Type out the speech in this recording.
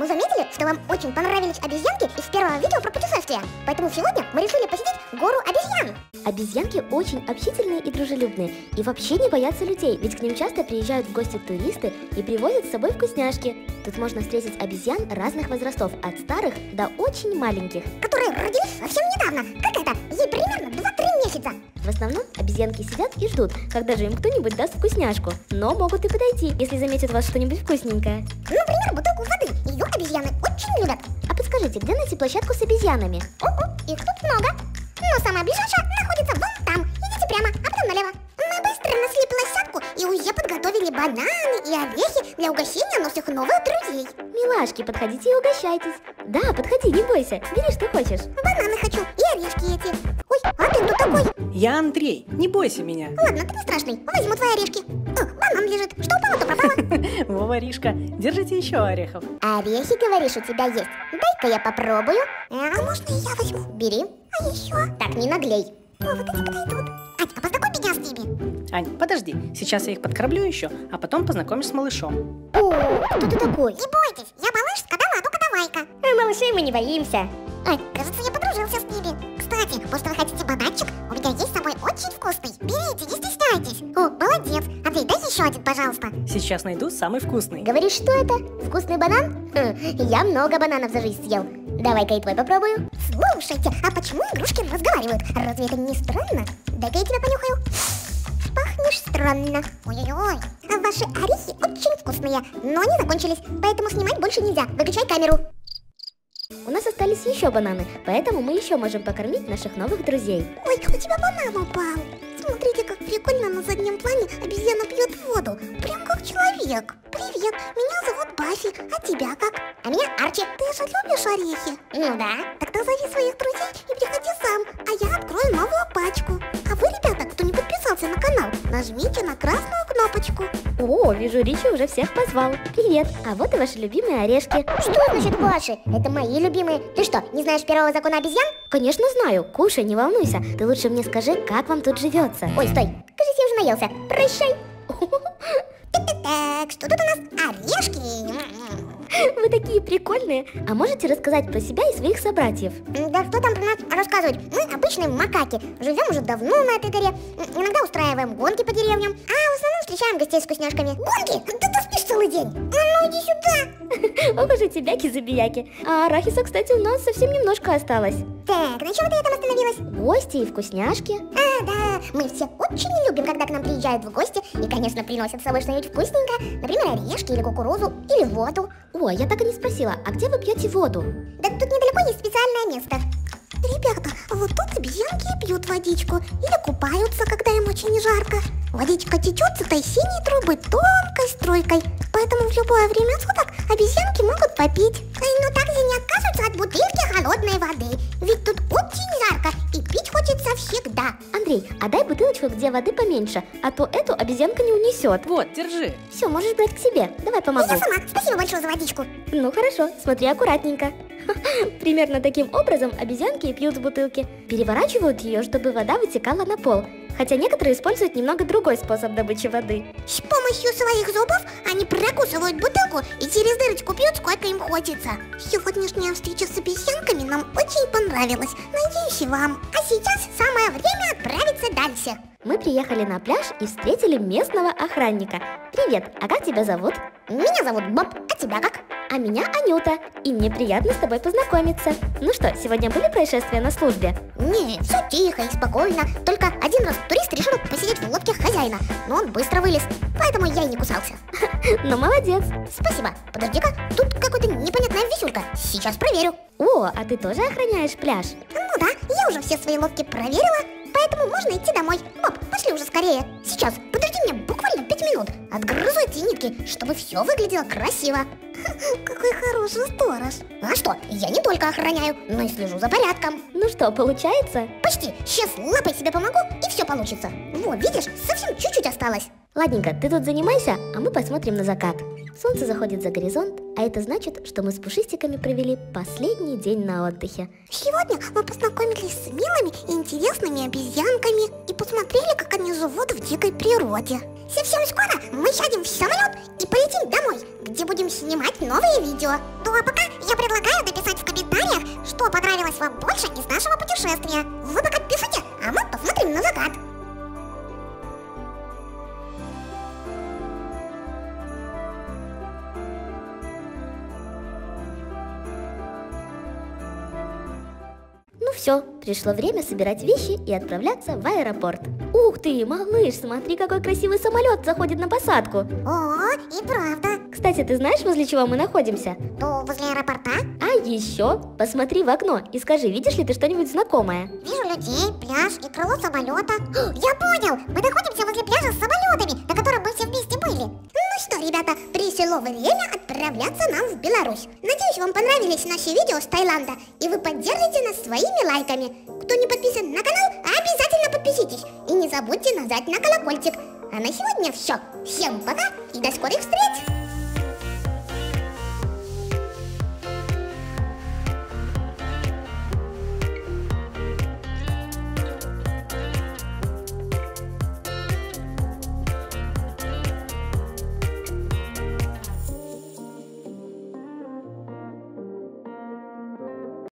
Мы заметили, что вам очень понравились обезьянки из первого видео про путешествия. Поэтому сегодня мы решили посетить гору обезьян. Обезьянки очень общительные и дружелюбные, и вообще не боятся людей, ведь к ним часто приезжают в гости туристы и привозят с собой вкусняшки. Тут можно встретить обезьян разных возрастов, от старых до очень маленьких. Которые родились совсем недавно. Как это? Ей примерно 2-3 месяца. В основном обезьянки сидят и ждут, когда же им кто-нибудь даст вкусняшку, но могут и подойти, если заметят вас что-нибудь вкусненькое. Например, бутылку воды. Ее обезьяны очень любят. А подскажите, где найти площадку с обезьянами? Ого, их тут много. Но самая ближайшая находится вон там. Идите прямо, а потом налево. Мы быстро нашли площадку и уже подготовили бананы и орехи для угощения наших новых друзей. Милашки, подходите и угощайтесь. Да, подходи, не бойся, бери что хочешь. Бананы хочу и орешки эти. Ой, а ты кто такой? Я Андрей, не бойся меня. Ладно, ты не страшный. Возьму твои орешки. О, банан лежит. Что упало, то пропало. Вова, Ришка, держите еще орехов. Орехи, говоришь, у тебя есть. Дай-ка я попробую. А можно и я возьму? Бери. А еще? Так, не наглей. О, вот эти подойдут. Ань, а познакомь меня с ними. Ань, подожди, сейчас я их подкормлю еще, а потом познакомишь с малышом. О, кто ты такой? Не бойтесь, я малыш сказала, а ну-ка давай-ка. А малышей мы не боимся. Ань, кажется, я подружился с ними. Кстати, может вы хотите очень вкусный. Берите, не стесняйтесь. О, молодец. Андрей, дай еще один, пожалуйста. Сейчас найду самый вкусный. Говоришь, что это? Вкусный банан? Хм, я много бананов за жизнь съел. Давай-ка и твой попробую. Слушайте, а почему игрушки разговаривают? Разве это не странно? Дай-ка я тебя понюхаю. Пахнешь странно. Ой-ой-ой. А ваши орехи очень вкусные, но они закончились, поэтому снимать больше нельзя. Выключай камеру. У нас остались еще бананы, поэтому мы еще можем покормить наших новых друзей. Ой, у тебя банан упал. Смотрите, как прикольно на заднем плане обезьяна пьет воду. Прям как человек. Привет, меня зовут Баффи, а тебя как? А меня Арчи. Ты же любишь орехи? Ну да. Тогда зови своих друзей О, вижу, Ричи уже всех позвал. Привет, а вот и ваши любимые орешки. Что значит ваши? Это мои любимые. Ты что, не знаешь первого закона обезьян? Конечно знаю, кушай, не волнуйся. Ты лучше мне скажи, как вам тут живется. Ой, стой, кажется, я уже наелся. Прощай. Так, что тут у нас? Орешки. Вы такие прикольные. А можете рассказать про себя и своих собратьев? Да что там про нас рассказывать? Мы обычные макаки. Живем уже давно на этой горе. Иногда устраиваем гонки по деревням. А в основном встречаем гостей вкусняшками. Гонки? Да ты спишь целый день. А ну иди сюда. Ох уж эти бяки-забияки. А арахиса, кстати, у нас совсем немножко осталось. Так, на чего ты там остановилась? Гости и вкусняшки. А, да, мы все очень любим, когда к нам приезжают в гости и, конечно, приносят с собой что-нибудь вкусненькое, например, орешки или кукурузу, или воду. О, я так и не спросила, а где вы пьете воду? Да тут недалеко есть специальное место. Ребята, вот тут обезьянки пьют водичку или купаются, когда им очень жарко. Водичка течет с этой синей трубы тонкой струйкой, поэтому в любое время суток обезьянки могут попить. Но также не откажутся от бутылки холодной воды, ведь тут очень жарко и пить хочется всегда. Андрей, а дай бутылочку, где воды поменьше, а то эту обезьянка не унесет. Вот, держи. Все, можешь брать к себе. Давай помогу. Я сама, спасибо большое за водичку. Ну хорошо, смотри аккуратненько. Примерно таким образом обезьянки и пьют с бутылки. Переворачивают ее, чтобы вода вытекала на пол. Хотя некоторые используют немного другой способ добычи воды. С помощью своих зубов они прокусывают бутылку и через дырочку пьют, сколько им хочется. Сегодняшняя встреча с обезьянками нам очень понравилась. Надеюсь, и вам. А сейчас самое время отправиться дальше. Мы приехали на пляж и встретили местного охранника. Привет, а как тебя зовут? Меня зовут Боб, а тебя как? А меня Анюта, и мне приятно с тобой познакомиться. Ну что, сегодня были происшествия на службе? Не, все тихо и спокойно. Только один раз турист решил посидеть в лодке хозяина, но он быстро вылез, поэтому я и не кусался. Ну, молодец. Спасибо. Подожди-ка, тут какой-то непонятная висюлька. Сейчас проверю. О, а ты тоже охраняешь пляж? Ну да, я уже все свои лодки проверила, поэтому можно идти домой. Боб, пошли уже скорее. Сейчас, подожди меня буквально пять минут. Отгрызу эти нитки, чтобы все выглядело красиво. Какой хороший сторож. А что, я не только охраняю, но и слежу за порядком. Ну что, получается? Почти. Сейчас лапой себе помогу, и все получится. Вот, видишь, совсем чуть-чуть осталось. Ладненько, ты тут занимайся, а мы посмотрим на закат. Солнце заходит за горизонт, а это значит, что мы с пушистиками провели последний день на отдыхе. Сегодня мы познакомились с милыми и интересными обезьянками и посмотрели, как они живут в дикой природе. Совсем скоро мы сядем в самолет и полетим домой, где будем снимать новые видео. Ну а пока я предлагаю написать в комментариях, что понравилось вам больше из нашего путешествия. Вы пока пишите, а мы посмотрим на закат. Ну все, пришло время собирать вещи и отправляться в аэропорт. Ух ты, малыш, смотри, какой красивый самолет заходит на посадку. О, и правда. Кстати, ты знаешь, возле чего мы находимся? То возле аэропорта А еще, посмотри в окно и скажи, видишь ли ты что-нибудь знакомое? вижу людей, пляж и крыло самолета. Я понял, мы находимся возле пляжа с самолетами, на котором мы все вместе были. Ну что, ребята, пришло время отправляться нам в Беларусь. Надеюсь, вам понравились наши видео с Таиланда, и вы поддержите нас своими лайками. Кто не подписан на канал, обязательно подпишитесь. И не забудьте нажать на колокольчик. А на сегодня все. Всем пока и до скорых встреч!